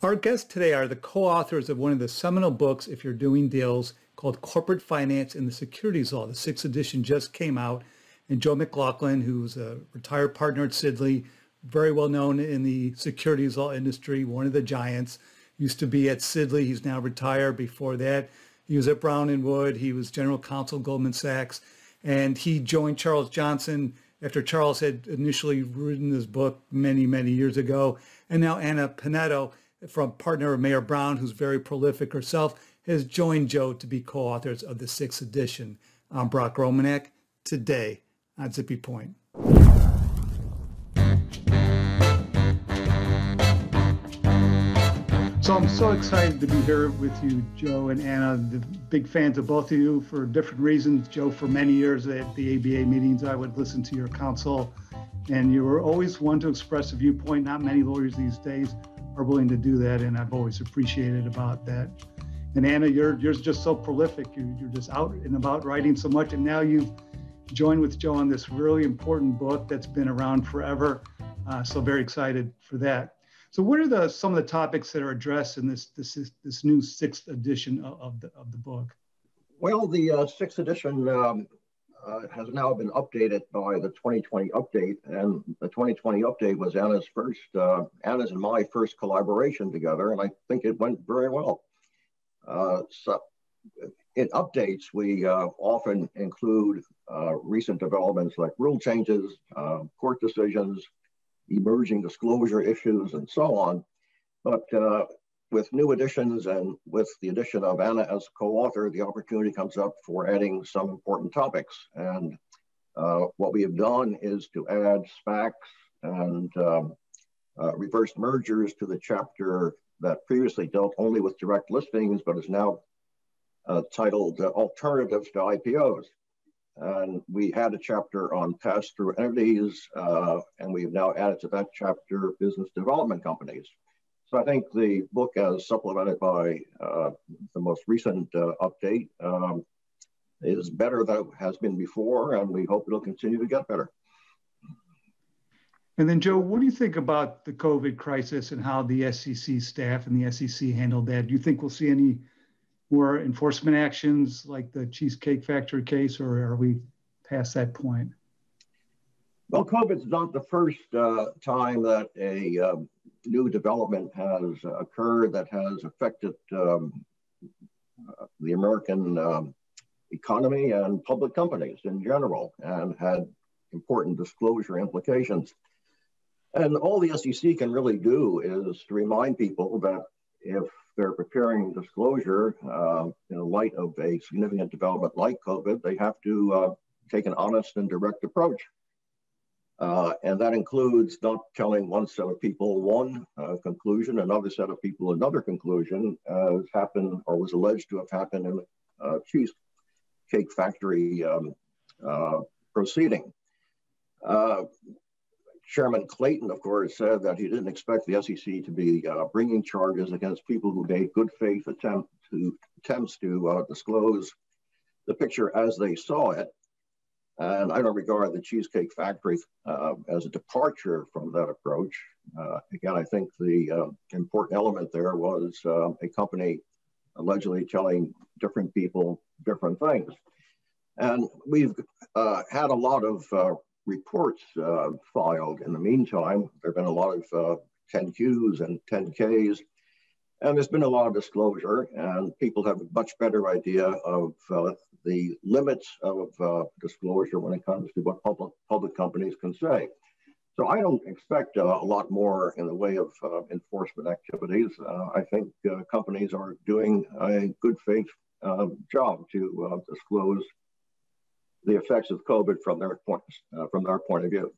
Our guests today are the co-authors of one of the seminal books, if you're doing deals, called Corporate Finance and the Securities Law. The sixth edition just came out. And Joe McLaughlin, who's a retired partner at Sidley, very well known in the securities law industry, one of the giants, used to be at Sidley. He's now retired. Before that, he was at Brown and Wood. He was general counsel Goldman Sachs. And he joined Charles Johnson after Charles had initially written this book many, many years ago. And now Anna Pinedo from partner of Mayer Brown, who's very prolific herself, has joined Joe to be co-authors of the sixth edition. I'm Broc Romanek today on Zippy Point. So I'm so excited to be here with you, Joe and Anna. The big fans of both of you for different reasons. Joe, for many years at the ABA meetings, I would listen to your counsel, and you were always one to express a viewpoint. Not many lawyers these days are willing to do that, and I've always appreciated about that. And Anna, you're you're just so prolific. You, you're just out and about writing so much, and now you've joined with Joe on this really important book that's been around forever. Uh, so very excited for that. So, what are the some of the topics that are addressed in this this this new sixth edition of, of the of the book? Well, the uh, sixth edition um, uh, has now been updated by the 2020 update, and the 2020 update was Anna's first, uh, Anna's and my first collaboration together, and I think it went very well. Uh, so, in updates, we uh, often include uh, recent developments like rule changes, uh, court decisions, emerging disclosure issues, and so on. But with new additions and with the addition of Anna as co-author, the opportunity comes up for adding some important topics. And uh, what we have done is to add SPACs and um, uh, reverse mergers to the chapter that previously dealt only with direct listings, but is now uh, titled uh, Alternatives to IPOs. And we had a chapter on pass-through entities, uh, and we've now added to that chapter business development companies. So I think the book, as supplemented by uh, the most recent uh, update, um, is better than it has been before, and we hope it'll continue to get better. And then, Joe, what do you think about the COVID crisis and how the SEC staff and the SEC handled that? Do you think we'll see any more enforcement actions like the Cheesecake Factory case, or are we past that point? Well, COVID's not the first uh, time that a um, new development has occurred that has affected um, the American um, economy and public companies in general and had important disclosure implications. And all the SEC can really do is to remind people that if they're preparing disclosure uh, in light of a significant development like COVID, they have to uh, take an honest and direct approach. Uh, and that includes not telling one set of people one uh, conclusion, another set of people another conclusion, as happened or was alleged to have happened in the uh, Cheesecake Factory um, uh, proceeding. Uh, Chairman Clayton, of course, said that he didn't expect the SEC to be uh, bringing charges against people who made good faith attempt to, attempts to disclose the picture as they saw it. And I don't regard the Cheesecake Factory uh, as a departure from that approach. Uh, again, I think the uh, important element there was uh, a company allegedly telling different people different things. And we've uh, had a lot of uh, reports filed in the meantime. There have been a lot of 10Qs and 10Ks and there's been a lot of disclosure, and people have a much better idea of uh, the limits of uh, disclosure when it comes to what public, public companies can say. So I don't expect uh, a lot more in the way of uh, enforcement activities. Uh, I think uh, companies are doing a good faith job to disclose the effects of COVID from their point, from their point of view.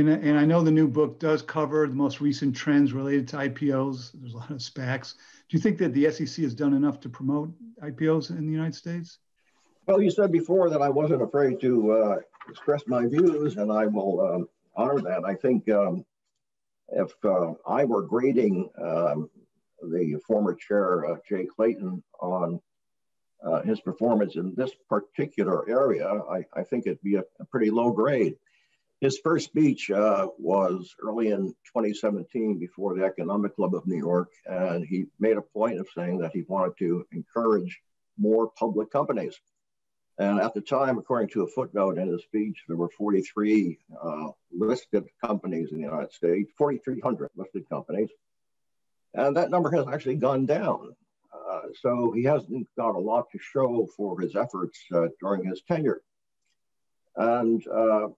And, and I know the new book does cover the most recent trends related to IPOs. There's a lot of SPACs. Do you think that the SEC has done enough to promote IPOs in the United States? Well, you said before that I wasn't afraid to uh, express my views, and I will um, honor that. I think um, if uh, I were grading um, the former chair, uh, Jay Clayton, on uh, his performance in this particular area, I, I think it'd be a, a pretty low grade. His first speech uh, was early in 2017 before the Economic Club of New York, and he made a point of saying that he wanted to encourage more public companies. And at the time, according to a footnote in his speech, there were 43 uh, listed companies in the United States, 4,300 listed companies. And that number has actually gone down. Uh, so he hasn't got a lot to show for his efforts uh, during his tenure. And uh,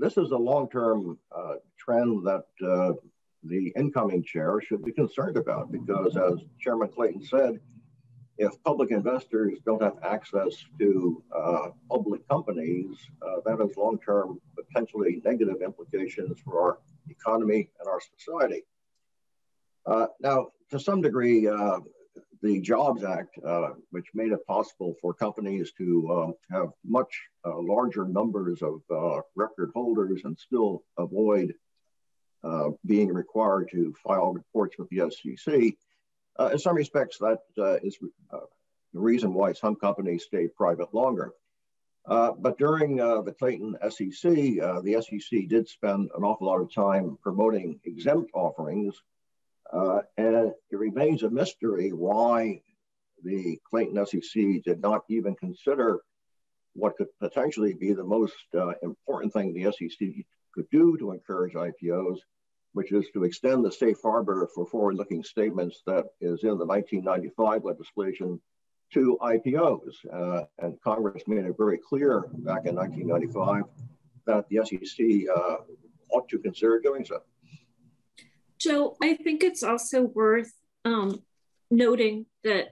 this is a long-term uh, trend that uh, the incoming chair should be concerned about because as Chairman Clayton said, if public investors don't have access to uh, public companies, uh, that has long-term potentially negative implications for our economy and our society. Uh, now, to some degree, uh, the Jobs Act, uh, which made it possible for companies to um, have much uh, larger numbers of record holders and still avoid being required to file reports with the SEC, uh, in some respects, that uh, is uh, the reason why some companies stay private longer. Uh, but during uh, the Clayton SEC, uh, the SEC did spend an awful lot of time promoting exempt offerings. And it remains a mystery why the Clayton SEC did not even consider what could potentially be the most important thing the SEC could do to encourage IPOs, which is to extend the safe harbor for forward-looking statements that is in the 1995 legislation to IPOs. Uh, and Congress made it very clear back in 1995 that the SEC uh, ought to consider doing so. Joe, I think it's also worth um, noting that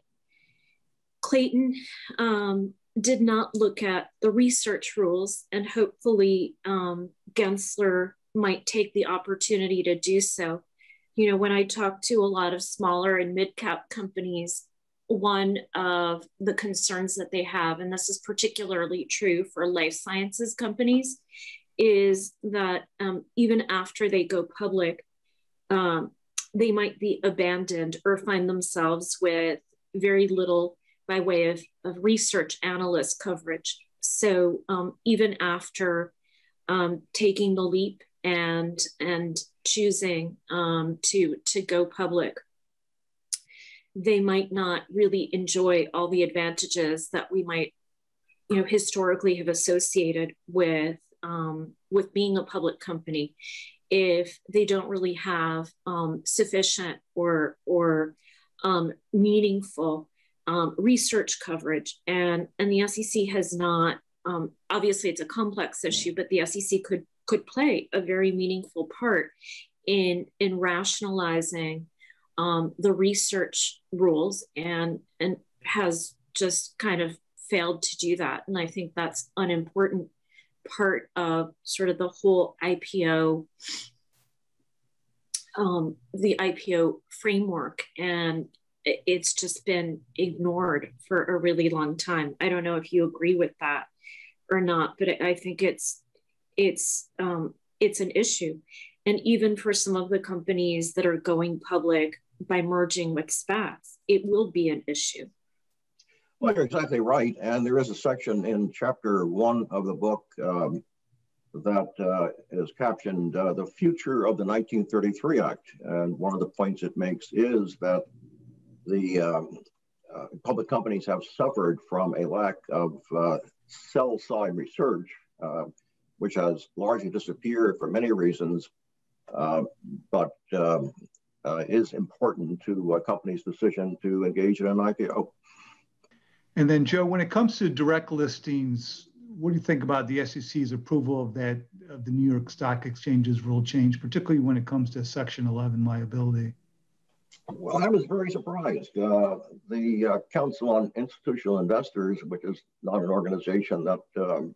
Clayton um, did not look at the research rules, and hopefully um, Gensler might take the opportunity to do so. You know, when I talk to a lot of smaller and mid cap companies, one of the concerns that they have, and this is particularly true for life sciences companies, is that um, even after they go public, um, they might be abandoned or find themselves with very little by way of, of research analyst coverage. So um, even after um, taking the leap and and choosing um, to to go public they might not really enjoy all the advantages that we might you know historically have associated with um, with being a public company if they don't really have um, sufficient or or um, meaningful um, research coverage. And and the SEC has not um, obviously it's a complex issue but the SEC could could play a very meaningful part in in rationalizing um, the research rules and and has just kind of failed to do that. And i think that's an important part of sort of the whole ipo um, the ipo framework and it's just been ignored for a really long time i don't know if you agree with that or not but i think it's it's um, it's an issue. And even for some of the companies that are going public by merging with SPACs, it will be an issue. Well, you're exactly right. And there is a section in chapter one of the book um, that uh, is captioned uh, The Future of the 1933 Act. And one of the points it makes is that the um, uh, public companies have suffered from a lack of uh, sell side research. Uh, which has largely disappeared for many reasons, uh, but um, is important to a company's decision to engage in an IPO. And then, Joe, when it comes to direct listings, what do you think about the SEC's approval of that of the New York Stock Exchange's rule change, particularly when it comes to Section 11 liability? Well, I was very surprised. Uh, the uh, Council on Institutional Investors, which is not an organization that um,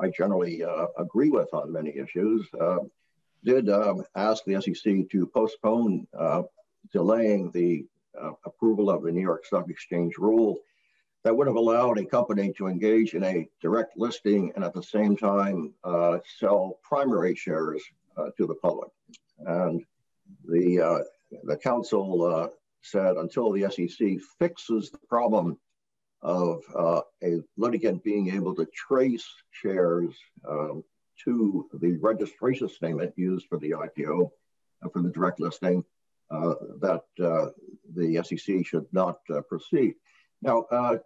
I generally uh, agree with on many issues, uh, did um, ask the SEC to postpone uh, delaying the uh, approval of the New York Stock Exchange rule that would have allowed a company to engage in a direct listing and at the same time uh, sell primary shares uh, to the public. And the, the council said until the SEC fixes the problem of uh, a litigant being able to trace shares um, to the registration statement used for the IPO, and for the direct listing, uh, that uh, the SEC should not uh, proceed. Now, uh,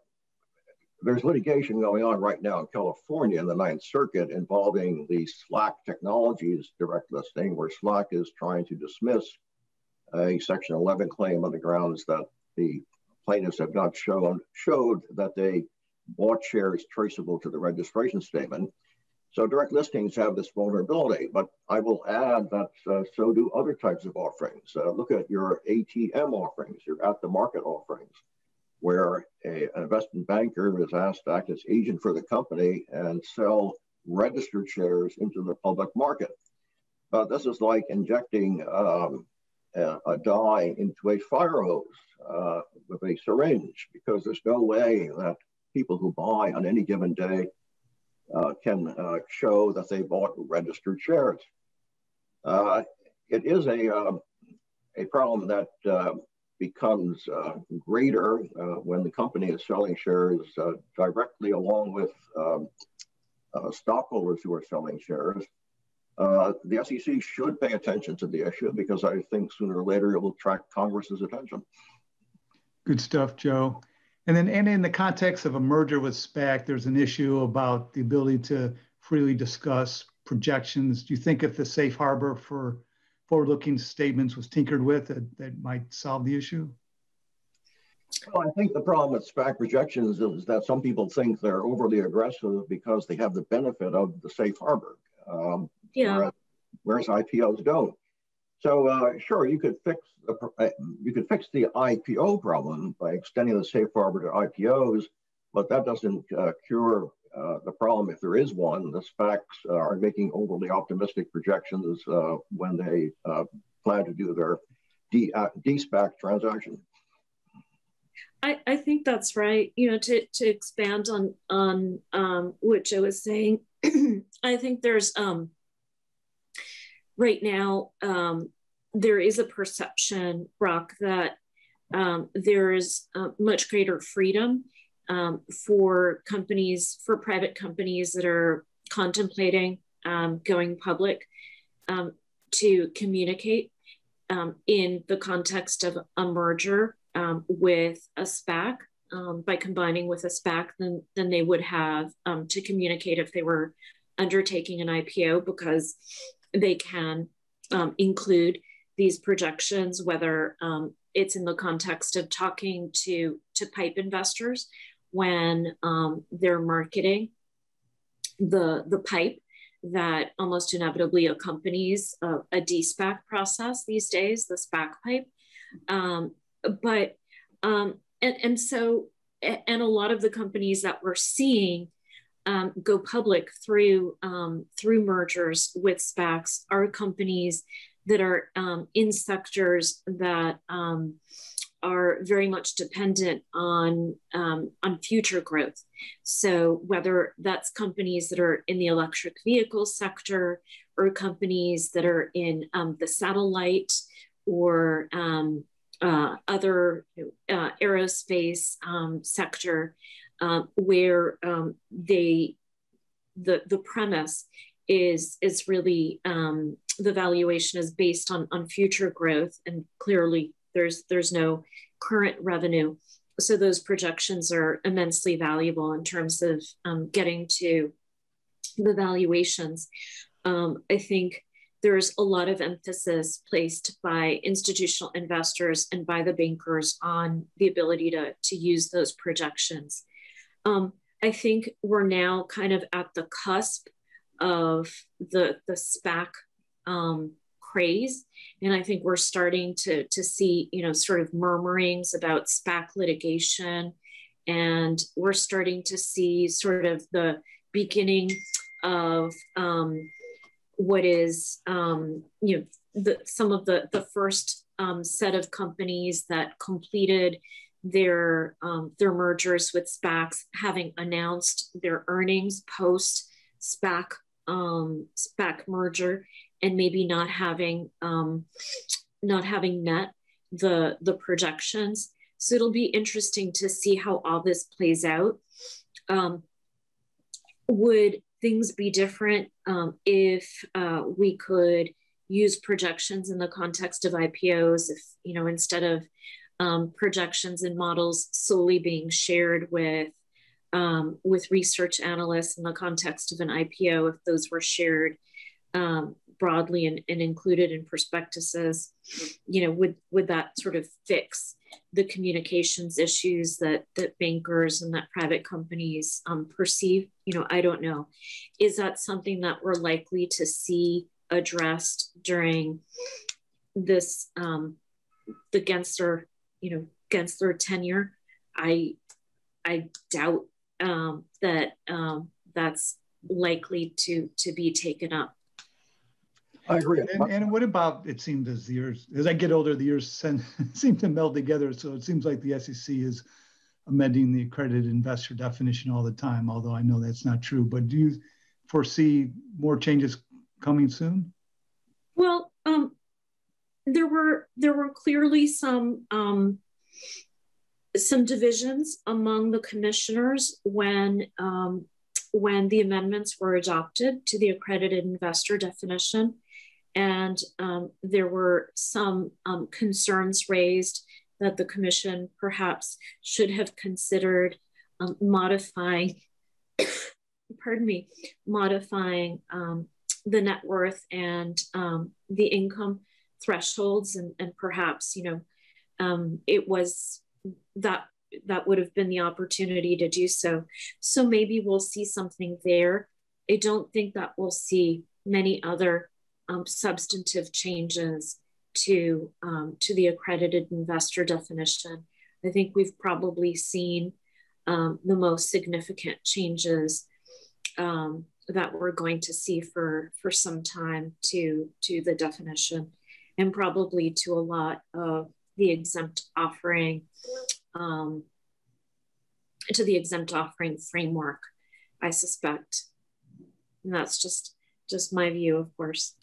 there's litigation going on right now in California in the Ninth Circuit involving the Slack Technologies direct listing, where Slack is trying to dismiss a Section 11 claim on the grounds that the plaintiffs have not shown showed that they bought shares traceable to the registration statement. So direct listings have this vulnerability, but I will add that uh, so do other types of offerings. Uh, look at your ATM offerings, your at the market offerings, where a, an investment banker is asked to act as agent for the company and sell registered shares into the public market. Uh, this is like injecting um, a, a, dye into a fire hose uh, with a syringe because there's no way that people who buy on any given day uh, can uh, show that they bought registered shares. Uh, it is a, um, a problem that uh, becomes uh, greater when the company is selling shares directly along with um, stockholders who are selling shares. Uh, the SEC should pay attention to the issue because I think sooner or later it will attract Congress's attention. Good stuff, Joe. And then, and in the context of a merger with SPAC, there's an issue about the ability to freely discuss projections. Do you think if the safe harbor for forward-looking statements was tinkered with, that, that might solve the issue? Well, I think the problem with SPAC projections is that some people think they're overly aggressive because they have the benefit of the safe harbor. Um, yeah. Whereas, whereas IPOs don't. So uh, sure, you could fix the uh, you could fix the IPO problem by extending the safe harbor to IPOs, but that doesn't uh, cure uh, the problem if there is one. The SPACs are making overly optimistic projections uh, when they uh, plan to do their D, SPAC transaction. I, I think that's right. You know, to, to expand on on um, what Joe was saying, I think there's um, right now um, there is a perception, Broc, that um, there is uh, much greater freedom um, for companies, for private companies that are contemplating um, going public um, to communicate um, in the context of a merger with a SPAC. by combining with a SPAC than, than they would have to communicate if they were undertaking an IPO because they can um, include these projections, whether um, it's in the context of talking to, to pipe investors when um, they're marketing the, the pipe that almost inevitably accompanies a, a process these days, the SPAC pipe. Um, but, um, and, and so, and a lot of the companies that we're seeing um, go public through um, through mergers with SPACs are companies that are um, in sectors that um, are very much dependent on um, on future growth. So whether that's companies that are in the electric vehicle sector or companies that are in um, the satellite or uh, other uh, aerospace sector, um, where um, they the the premise is is really um, the valuation is based on on future growth and clearly there's there's no current revenue. So those projections are immensely valuable in terms of um, getting to the valuations. Um, i think there's a lot of emphasis placed by institutional investors and by the bankers on the ability to, to use those projections. Um, I think we're now kind of at the cusp of the the SPAC um, craze, and I think we're starting to to see you know sort of murmurings about SPAC litigation, and we're starting to see sort of the beginning of um, what is um, you know the, some of the the first um, set of companies that completed their um, their mergers with SPACs, having announced their earnings post SPAC um, SPAC merger, and maybe not having um, not having met the the projections. So it'll be interesting to see how all this plays out. Um, would things be different um, if uh, we could use projections in the context of IPOs? If, you know, instead of um, projections and models solely being shared with um, with research analysts in the context of an IPO, if those were shared um, broadly and, and, included in prospectuses, you know, would would that sort of fix the communications issues that that bankers and that private companies um, perceive? You know, I don't know. Is that something that we're likely to see addressed during this um, the Gensler, you know, Gensler tenure? I I doubt um, that um, that's likely to to be taken up. I agree. And, and, what about it seems as the years as I get older, the years seem to meld together. So it seems like the SEC is amending the accredited investor definition all the time, although I know that's not true. But do you foresee more changes coming soon? Well, um, there were there were clearly some um, some divisions among the commissioners when um, when the amendments were adopted to the accredited investor definition. And um, there were some um, concerns raised that the commission perhaps should have considered um, modifying, pardon me, modifying um, the net worth and um, the income thresholds and, and perhaps, you know, um, it was that that would have been the opportunity to do so. So maybe we'll see something there. I don't think that we'll see many other um, substantive changes to um, to the accredited investor definition. I think we've probably seen um, the most significant changes um, that we're going to see for for some time to to the definition, and probably to a lot of the exempt offering um, to the exempt offering framework, I suspect. And that's just just my view, of course.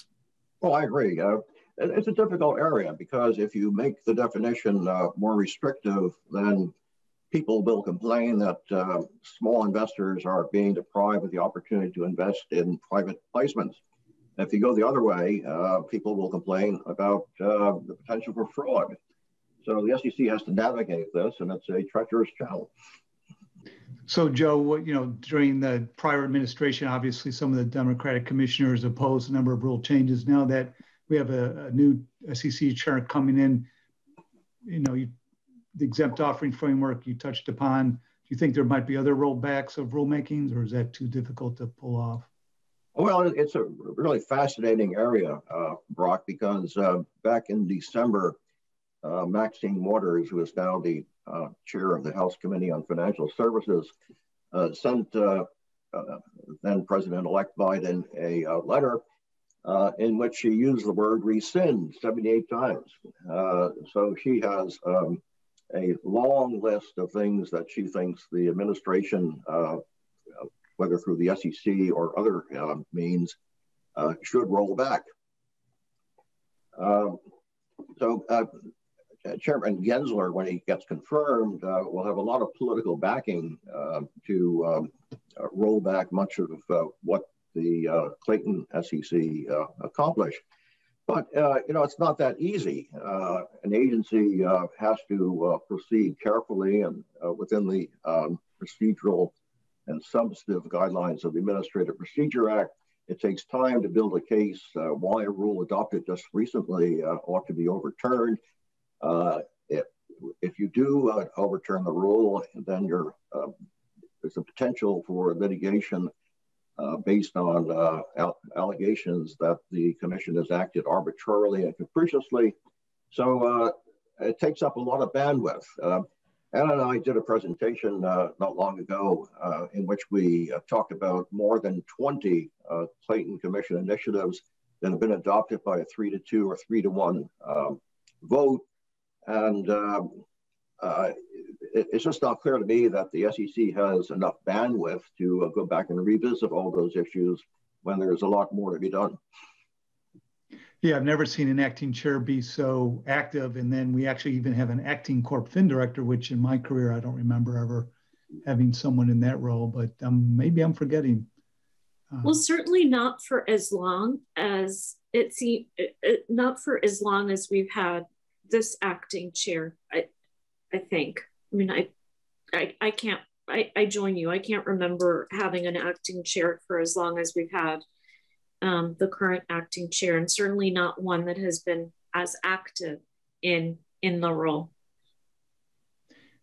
Well, I agree. Uh, it's a difficult area because if you make the definition uh, more restrictive, then people will complain that uh, small investors are being deprived of the opportunity to invest in private placements. If you go the other way, uh, people will complain about uh, the potential for fraud. So the SEC has to navigate this, and it's a treacherous channel. So, Joe, what, you know, during the prior administration, obviously some of the Democratic commissioners opposed a number of rule changes. Now that we have a, a new SEC chair coming in, you know, you, the exempt offering framework you touched upon. Do you think there might be other rollbacks of rulemakings, or is that too difficult to pull off? Well, it's a really fascinating area, uh, Broc, because uh, back in December, uh, Maxine Waters, who is now the uh, chair of the House Committee on Financial Services, uh, sent uh, uh, then President-elect Biden a uh, letter in which she used the word rescind 78 times. so she has um, a long list of things that she thinks the administration, whether through the SEC or other means, should roll back. so uh, Chairman Gensler, when he gets confirmed, uh, will have a lot of political backing uh, to um, uh, roll back much of uh, what the uh, Clayton SEC accomplished. But you know, it's not that easy. an agency has to proceed carefully and within the um, procedural and substantive guidelines of the Administrative Procedure Act. It takes time to build a case why a rule adopted just recently ought to be overturned uh, if, if you do uh, overturn the rule, then you're, uh, there's a potential for litigation uh, based on uh, allegations that the commission has acted arbitrarily and capriciously. So uh, it takes up a lot of bandwidth. Anna and I did a presentation not long ago in which we talked about more than 20 Clayton Commission initiatives that have been adopted by a three to two or three to one um, vote and um, uh, it, it's just not clear to me that the SEC has enough bandwidth to uh, go back and revisit all those issues when there's a lot more to be done. Yeah, I've never seen an acting chair be so active. And then we actually even have an acting corp fin director, which in my career, I don't remember ever having someone in that role, but um, maybe I'm forgetting. Uh, well, certainly not for as long as it seems, not for as long as we've had this acting chair. I, I think. I mean, I, I, I can't. I, I join you. I can't remember having an acting chair for as long as we've had um, the current acting chair, and certainly not one that has been as active in in the role.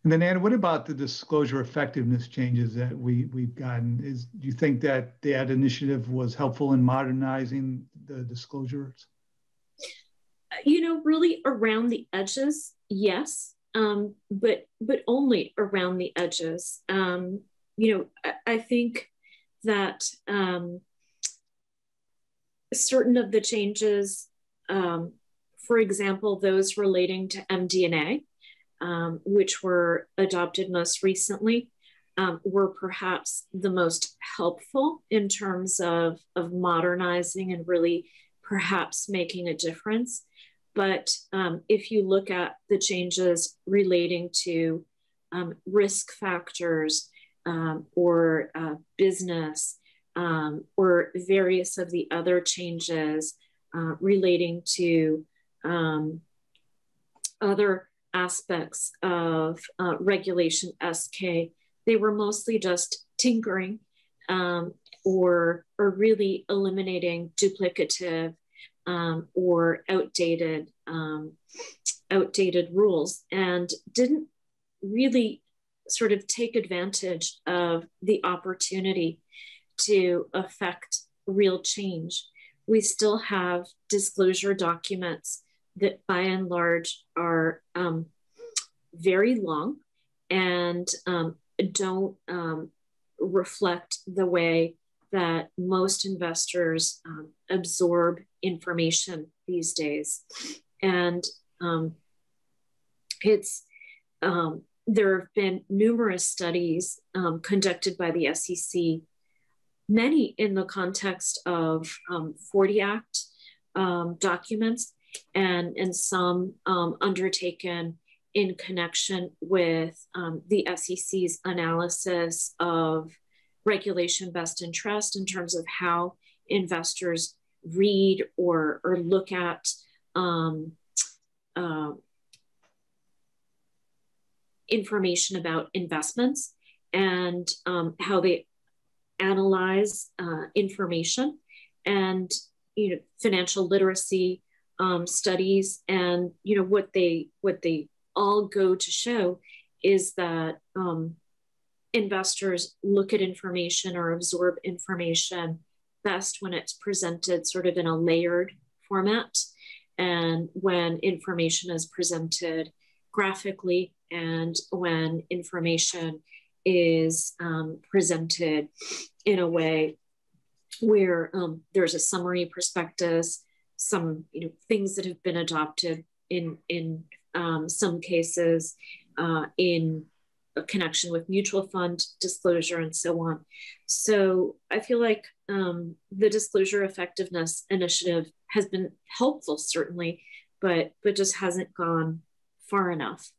And then, Anna, what about the disclosure effectiveness changes that we we've gotten? Is do you think that that initiative was helpful in modernizing the disclosures? You know, really around the edges, yes, um, but but only around the edges. Um, you know, I, I think that um, certain of the changes, um, for example, those relating to MD&A, um, which were adopted most recently, um, were perhaps the most helpful in terms of, of modernizing and really perhaps making a difference. But um, if you look at the changes relating to um, risk factors um, or uh, business um, or various of the other changes uh, relating to um, other aspects of uh, regulation SK. They were mostly just tinkering um, or, or really eliminating duplicative um, or outdated, um, outdated rules and didn't really sort of take advantage of the opportunity to affect real change. We still have disclosure documents that by and large are um, very long and um, don't um, reflect the way that most investors um, absorb information these days. And um, it's um, there have been numerous studies conducted by the SEC many in the context of um, 40 Act um, documents and, and some um, undertaken in connection with um, the SEC's analysis of regulation best interest in terms of how investors read or, or look at um, uh, information about investments and um, how they analyze uh, information and you know financial literacy um, studies and you know what they what they all go to show is that um, investors look at information or absorb information best when it's presented sort of in a layered format and when information is presented graphically and when information is um, presented in a way where um, there's a summary prospectus, some you know things that have been adopted in in um, some cases uh, in a connection with mutual fund disclosure and so on. So I feel like um, the disclosure effectiveness initiative has been helpful certainly, but but just hasn't gone far enough.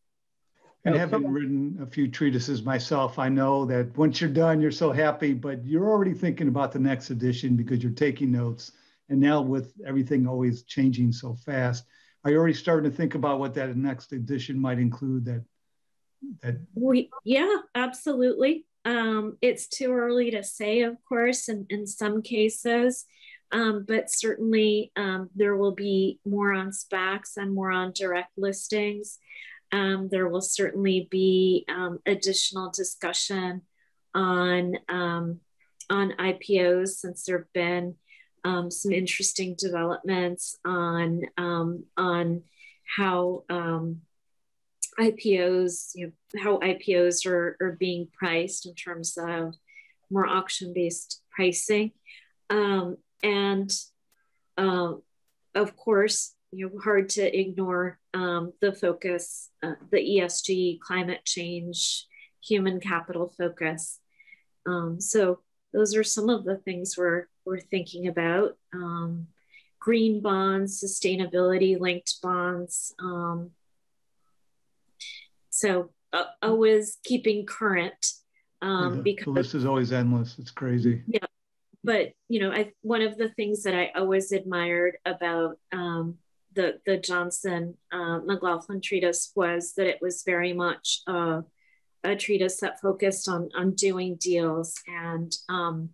And having written a few treatises myself, I know that once you're done, you're so happy, but you're already thinking about the next edition because you're taking notes. And now with everything always changing so fast, are you already starting to think about what that next edition might include? That that we yeah, absolutely. Um, it's too early to say, of course, in, in some cases. Um, but certainly um, there will be more on SPACs and more on direct listings. Um, there will certainly be um, additional discussion on um, on IPOs since there have been um, some interesting developments on um, on how um, IPOs you know, how IPOs are, are being priced in terms of more auction based pricing and uh, of course you know hard to ignore um, the focus, uh, the ESG, climate change, human capital focus. Um, so those are some of the things we're we're thinking about. Um, green bonds, sustainability linked bonds. So uh, always keeping current um, yeah, because the list is always endless. It's crazy. Yeah, but you know, I one of the things that I always admired about um, the the Johnson uh, McLaughlin treatise was that it was very much uh, a treatise that focused on on doing deals, and um,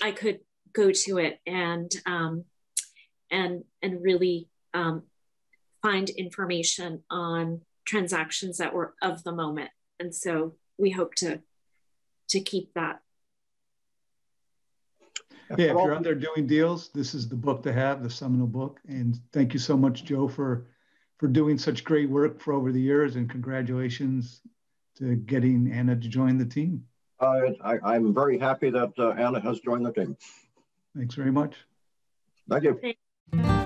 I could go to it and um, and and really um, find information on transactions that were of the moment. And so we hope to to keep that. Yeah, if you're out there doing deals, this is the book to have, the seminal book. And thank you so much, Joe, for for doing such great work for over the years. And congratulations to getting Anna to join the team. Uh, I, am very happy that uh, Anna has joined the team. Thanks very much. Thank you. Thank